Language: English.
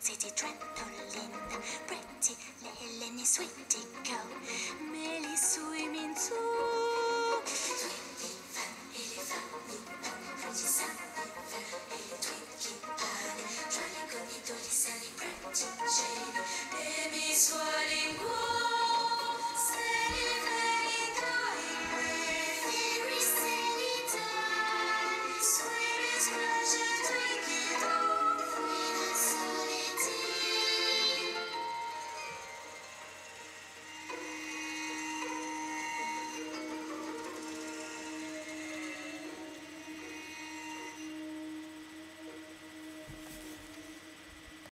city adrenaline, pretty Lily, sweetie go, Millie swimming too.